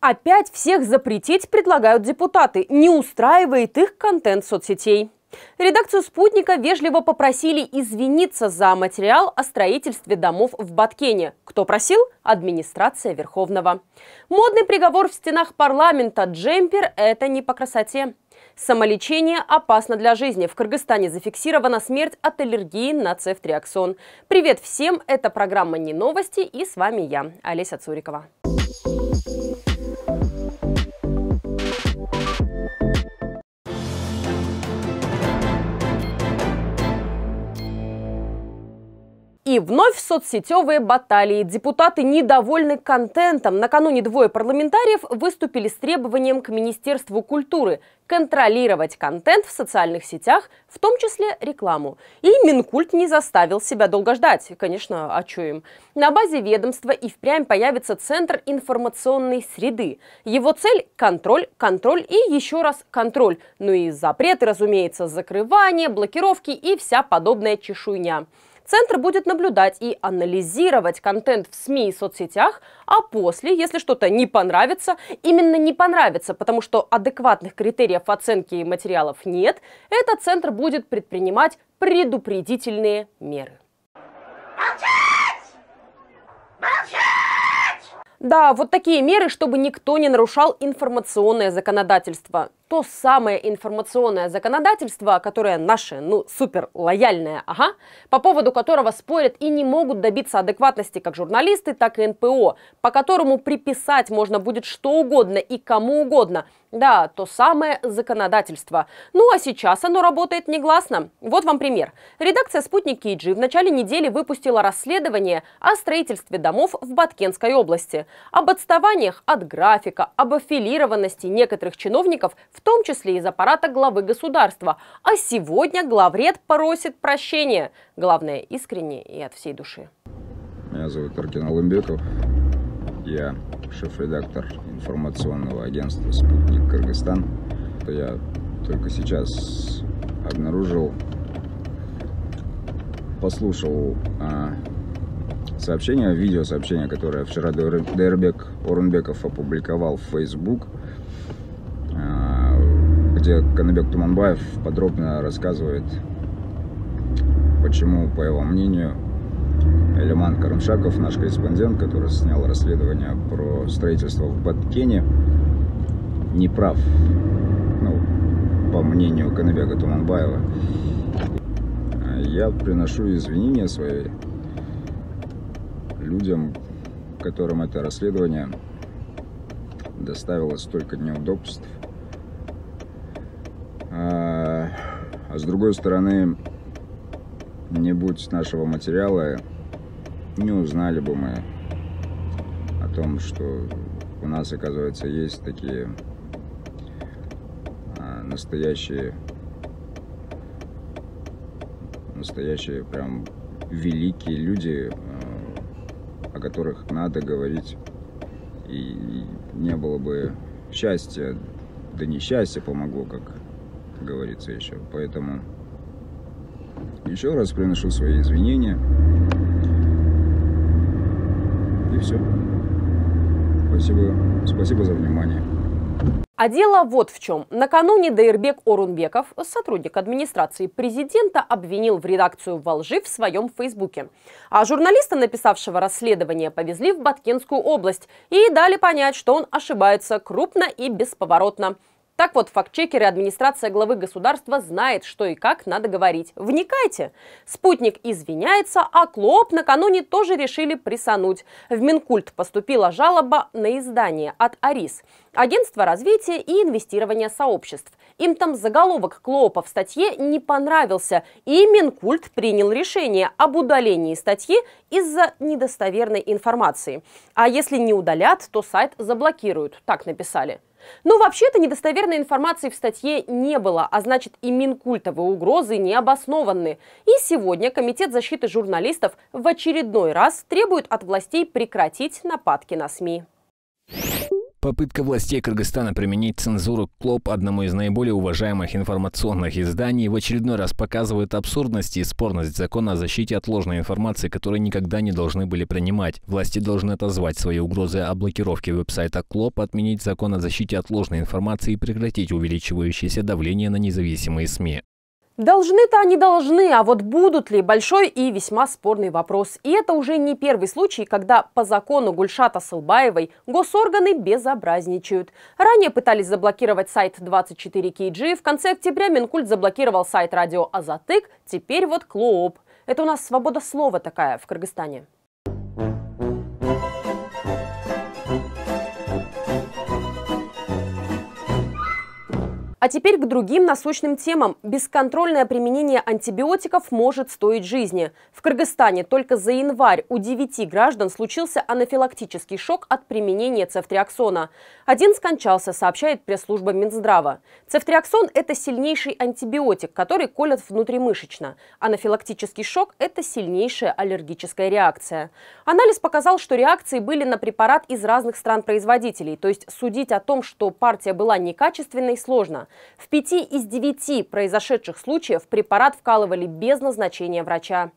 Опять всех запретить предлагают депутаты. Не устраивает их контент соцсетей. Редакцию «Спутника» вежливо попросили извиниться за материал о строительстве домов в Баткене. Кто просил? Администрация Верховного. Модный приговор в стенах парламента «Джемпер» – это не по красоте. Самолечение опасно для жизни. В Кыргызстане зафиксирована смерть от аллергии на цефтриаксон. Привет всем, это программа «Не новости» и с вами я, Олеся Цурикова. И вновь соцсетевые баталии. Депутаты недовольны контентом. Накануне двое парламентариев выступили с требованием к Министерству культуры контролировать контент в социальных сетях, в том числе рекламу. И Минкульт не заставил себя долго ждать. Конечно, а что им? На базе ведомства и впрямь появится Центр информационной среды. Его цель – контроль, контроль и еще раз контроль. Ну и запреты, разумеется, закрывание, блокировки и вся подобная чешуйня. Центр будет наблюдать и анализировать контент в СМИ и соцсетях, а после, если что-то не понравится, именно не понравится, потому что адекватных критериев оценки материалов нет, этот центр будет предпринимать предупредительные меры. Да, вот такие меры, чтобы никто не нарушал информационное законодательство то самое информационное законодательство, которое наше, ну, супер лояльное, ага, по поводу которого спорят и не могут добиться адекватности как журналисты, так и НПО, по которому приписать можно будет что угодно и кому угодно. Да, то самое законодательство. Ну а сейчас оно работает негласно. Вот вам пример. Редакция «Спутник Киджи» в начале недели выпустила расследование о строительстве домов в Баткенской области, об отставаниях от графика, об аффилированности некоторых чиновников в в том числе из аппарата главы государства. А сегодня главред просит прощения. Главное, искренне и от всей души. Меня зовут Аркин Алымбеков. Я шеф-редактор информационного агентства «Спутник Кыргызстан». Я только сейчас обнаружил, послушал а, сообщение, видеосообщение, которое вчера Дайрбек Орунбеков опубликовал в Facebook – где Канабек Туманбаев подробно рассказывает, почему, по его мнению, Элеман Карамшаков, наш корреспондент, который снял расследование про строительство в Баткене, не прав, ну, по мнению Канабека Туманбаева. Я приношу извинения свои людям, которым это расследование доставило столько неудобств, а, а с другой стороны, не будь нашего материала, не узнали бы мы о том, что у нас, оказывается, есть такие а, настоящие, настоящие прям великие люди, а, о которых надо говорить. И не было бы счастья, да несчастье помогло, как говорится еще. Поэтому еще раз приношу свои извинения. И все. Спасибо, спасибо за внимание. А дело вот в чем. Накануне Дайрбек Орунбеков, сотрудник администрации президента, обвинил в редакцию во лжи в своем фейсбуке. А журналиста, написавшего расследование, повезли в Баткенскую область и дали понять, что он ошибается крупно и бесповоротно. Так вот, фактчекеры администрация главы государства знает, что и как надо говорить. Вникайте! Спутник извиняется, а Клоп накануне тоже решили присануть. В Минкульт поступила жалоба на издание от АРИС. Агентство развития и инвестирования сообществ. Им там заголовок Клоупа в статье не понравился, и Минкульт принял решение об удалении статьи из-за недостоверной информации. А если не удалят, то сайт заблокируют, так написали. Но вообще-то недостоверной информации в статье не было, а значит и минкультовые угрозы не обоснованы. И сегодня Комитет защиты журналистов в очередной раз требует от властей прекратить нападки на СМИ. Попытка властей Кыргызстана применить цензуру КЛОП, одному из наиболее уважаемых информационных изданий, в очередной раз показывает абсурдность и спорность закона о защите от ложной информации, которые никогда не должны были принимать. Власти должны отозвать свои угрозы о блокировке веб-сайта КЛОП, отменить закон о защите от ложной информации и прекратить увеличивающееся давление на независимые СМИ. Должны-то они должны, а вот будут ли – большой и весьма спорный вопрос. И это уже не первый случай, когда по закону Гульшата Сылбаевой госорганы безобразничают. Ранее пытались заблокировать сайт 24KG, в конце октября Минкульт заблокировал сайт радио Азатык, теперь вот Клооп. Это у нас свобода слова такая в Кыргызстане. А теперь к другим насущным темам. Бесконтрольное применение антибиотиков может стоить жизни. В Кыргызстане только за январь у 9 граждан случился анафилактический шок от применения цефтриаксона. Один скончался, сообщает пресс-служба Минздрава. Цефтриаксон – это сильнейший антибиотик, который колят внутримышечно. Анафилактический шок – это сильнейшая аллергическая реакция. Анализ показал, что реакции были на препарат из разных стран-производителей, то есть судить о том, что партия была некачественной, сложно. В пяти из девяти произошедших случаев препарат вкалывали без назначения врача.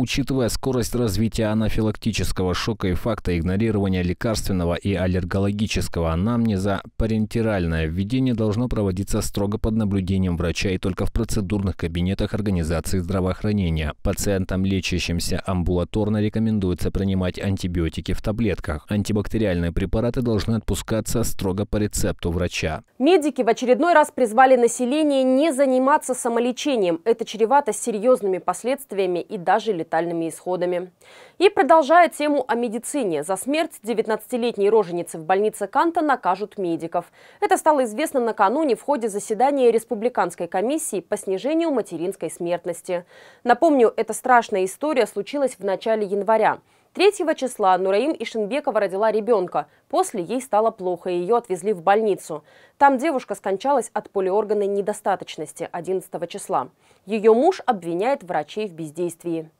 Учитывая скорость развития анафилактического шока и факта игнорирования лекарственного и аллергологического анамнеза, парентеральное введение должно проводиться строго под наблюдением врача и только в процедурных кабинетах организации здравоохранения. Пациентам, лечащимся амбулаторно, рекомендуется принимать антибиотики в таблетках. Антибактериальные препараты должны отпускаться строго по рецепту врача. Медики в очередной раз призвали население не заниматься самолечением. Это чревато серьезными последствиями и даже летальными исходами. И продолжая тему о медицине. За смерть 19-летней роженицы в больнице Канта накажут медиков. Это стало известно накануне в ходе заседания Республиканской комиссии по снижению материнской смертности. Напомню, эта страшная история случилась в начале января. 3 числа Нураим Ишинбекова родила ребенка. После ей стало плохо, и ее отвезли в больницу. Там девушка скончалась от полиорганной недостаточности 11 числа. Ее муж обвиняет врачей в бездействии.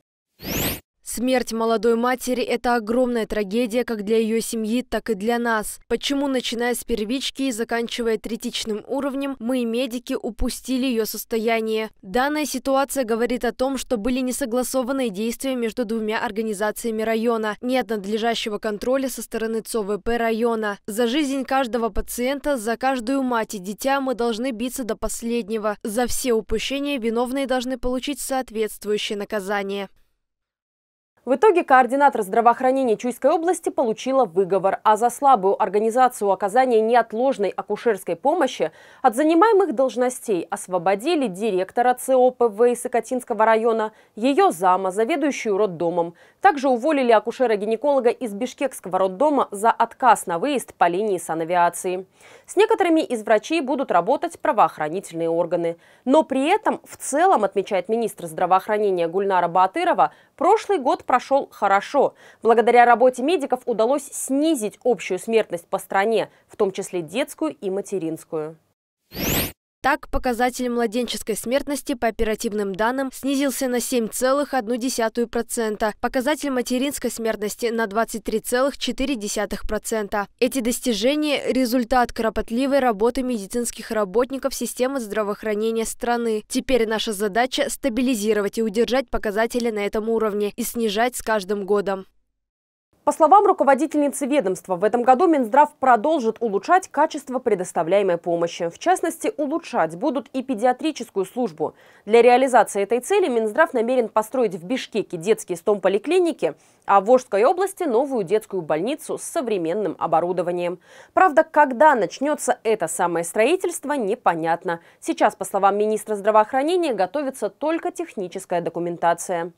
Смерть молодой матери – это огромная трагедия как для ее семьи, так и для нас. Почему, начиная с первички и заканчивая третичным уровнем, мы, медики, упустили ее состояние? Данная ситуация говорит о том, что были несогласованные действия между двумя организациями района. Нет надлежащего контроля со стороны ЦОВП района. За жизнь каждого пациента, за каждую мать и дитя мы должны биться до последнего. За все упущения виновные должны получить соответствующее наказание. В итоге координатор здравоохранения Чуйской области получила выговор, а за слабую организацию оказания неотложной акушерской помощи от занимаемых должностей освободили директора ЦОПВ Сокотинского района, ее зама, заведующую роддомом. Также уволили акушера-гинеколога из Бишкекского роддома за отказ на выезд по линии санавиации. С некоторыми из врачей будут работать правоохранительные органы. Но при этом в целом, отмечает министр здравоохранения Гульнара Батырова, прошлый год прошел прошел хорошо. Благодаря работе медиков удалось снизить общую смертность по стране, в том числе детскую и материнскую. Так, показатель младенческой смертности по оперативным данным снизился на 7,1%, показатель материнской смертности на 23,4%. Эти достижения – результат кропотливой работы медицинских работников системы здравоохранения страны. Теперь наша задача – стабилизировать и удержать показатели на этом уровне и снижать с каждым годом. По словам руководительницы ведомства, в этом году Минздрав продолжит улучшать качество предоставляемой помощи. В частности, улучшать будут и педиатрическую службу. Для реализации этой цели Минздрав намерен построить в Бишкеке детские стомполиклиники, а в Волжской области новую детскую больницу с современным оборудованием. Правда, когда начнется это самое строительство, непонятно. Сейчас, по словам министра здравоохранения, готовится только техническая документация.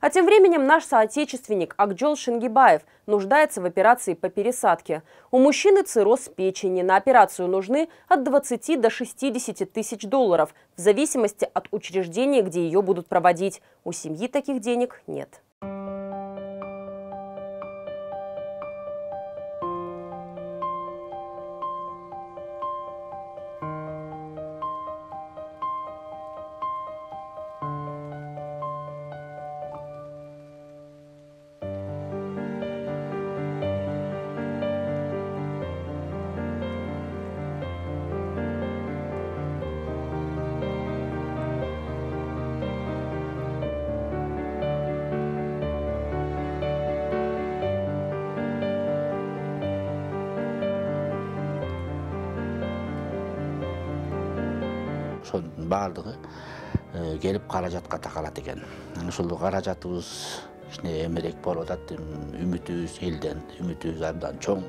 А тем временем наш соотечественник Акджол Шингибаев нуждается в операции по пересадке. У мужчины цирроз печени. На операцию нужны от 20 до 60 тысяч долларов, в зависимости от учреждения, где ее будут проводить. У семьи таких денег нет. ошонун баардыгы келип каражатка такалат экен ушул каражатыбыз кичине эмерээк болуп атат үмүтүбүз элден үмүтүбүз абдан чоң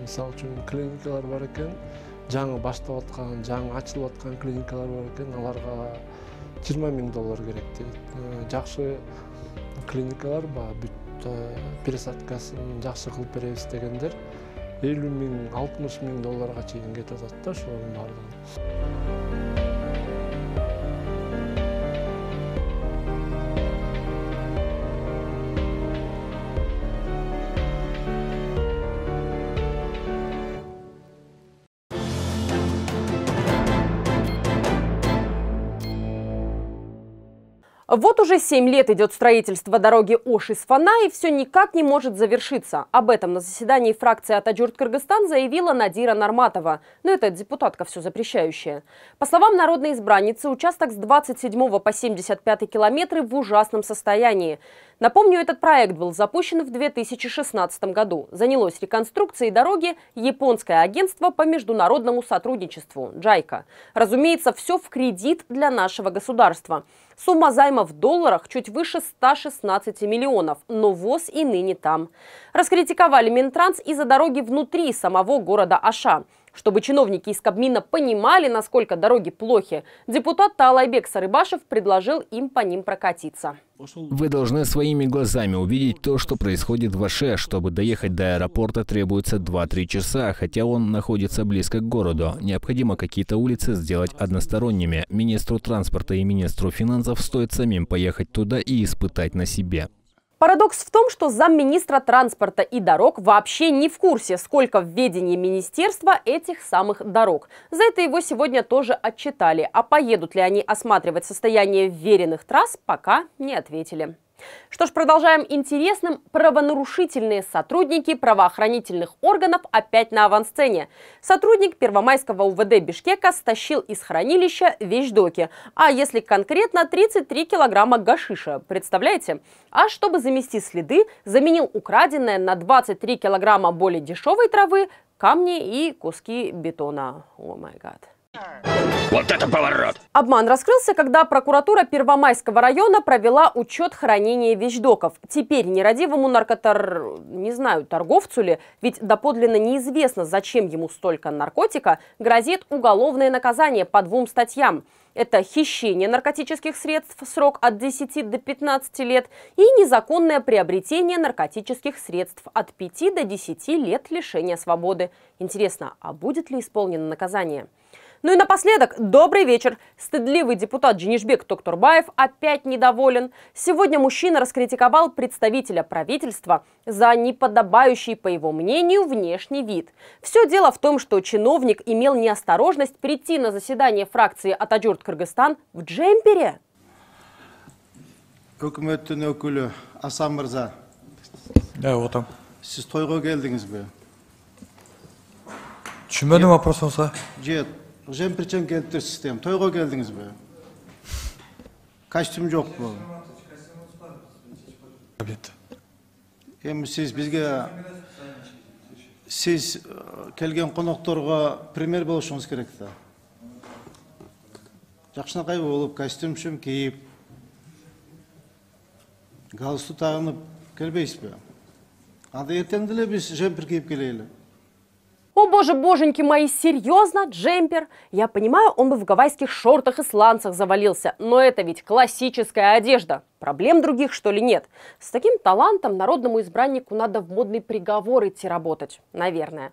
мисалы үчүн клиникалар бар экен жаңы баштап аткан жаңы ачылып аткан клиникалар бар экен. Аларга жыйырма миң доллар керек дейт э, жакшы клиникалар баягы бүт э, пересадкасын жакшы кылып беребиз дегендер элүү миң алтымыш миң долларга чейин кетип атат да ошолордун баардыгы Вот уже семь лет идет строительство дороги Ош-Исфана и все никак не может завершиться. Об этом на заседании фракции Атаджурт Кыргызстан заявила Надира Норматова. Но это депутатка все запрещающая. По словам народной избранницы, участок с 27 по 75 километры в ужасном состоянии. Напомню, этот проект был запущен в 2016 году. Занялось реконструкцией дороги японское агентство по международному сотрудничеству «Джайка». Разумеется, все в кредит для нашего государства. Сумма займа в долларах чуть выше 116 миллионов, но ВОЗ и ныне там. Раскритиковали Минтранс из-за дороги внутри самого города Аша. Чтобы чиновники из Кабмина понимали, насколько дороги плохи, депутат Таалайбек Сарыбашев предложил им по ним прокатиться. Вы должны своими глазами увидеть то, что происходит в Аше. Чтобы доехать до аэропорта требуется 2-3 часа, хотя он находится близко к городу. Необходимо какие-то улицы сделать односторонними. Министру транспорта и министру финансов стоит самим поехать туда и испытать на себе. Парадокс в том, что замминистра транспорта и дорог вообще не в курсе, сколько в ведении министерства этих самых дорог. За это его сегодня тоже отчитали. А поедут ли они осматривать состояние веренных трасс, пока не ответили. Что ж, продолжаем интересным. Правонарушительные сотрудники правоохранительных органов опять на авансцене. Сотрудник Первомайского УВД Бишкека стащил из хранилища вещдоки. А если конкретно, 33 килограмма гашиша. Представляете? А чтобы замести следы, заменил украденное на 23 килограмма более дешевой травы камни и куски бетона. О май гад. Вот это поворот! Обман раскрылся, когда прокуратура Первомайского района провела учет хранения вещдоков. Теперь нерадивому наркотор... не знаю, торговцу ли, ведь доподлинно неизвестно, зачем ему столько наркотика, грозит уголовное наказание по двум статьям. Это хищение наркотических средств, срок от 10 до 15 лет, и незаконное приобретение наркотических средств от 5 до 10 лет лишения свободы. Интересно, а будет ли исполнено наказание? Ну и напоследок, добрый вечер. Стыдливый депутат Джинишбек Токтурбаев опять недоволен. Сегодня мужчина раскритиковал представителя правительства за неподобающий, по его мнению, внешний вид. Все дело в том, что чиновник имел неосторожность прийти на заседание фракции Атаджурт Кыргызстан в джемпере. өкіметтің өкілі асан мырза Да, вот там. сіз тойға келдіңіз бе Түсінбедім вопросыңызға. же жемпірчен тұрсыз деймін тойға келдіңіз бе? Костюм жоқ Обед. эми сиз бизге сиз э, келген конокторго пример болушуңуз керек да жакшынакай болуп костюмчум кийип галстук тагынып келбейсизби анда эртең деле биз жемпир кийип келели боже, боженьки мои, серьезно, джемпер? Я понимаю, он бы в гавайских шортах и сланцах завалился, но это ведь классическая одежда. Проблем других, что ли, нет? С таким талантом народному избраннику надо в модный приговор идти работать, наверное.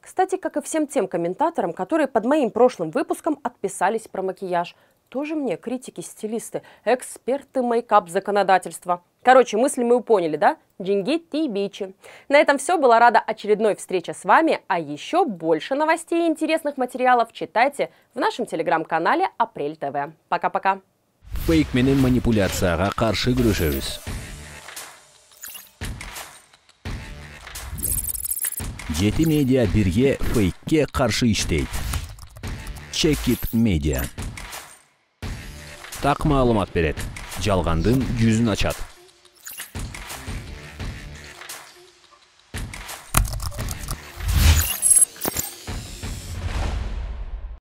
Кстати, как и всем тем комментаторам, которые под моим прошлым выпуском отписались про макияж. Тоже мне критики-стилисты, эксперты мейкап-законодательства. Короче, мысли мы поняли, да? Деньги ти бичи. На этом все. Была рада очередной встрече с вами. А еще больше новостей и интересных материалов читайте в нашем телеграм-канале Апрель ТВ. Пока-пока. Фейк менен манипуляцияга каршы күрөшөбүз. Жети медиа бирге фейкке каршы иштейт. Checkit Media. Так маалымат берет. Жалгандын жүзүн ачат.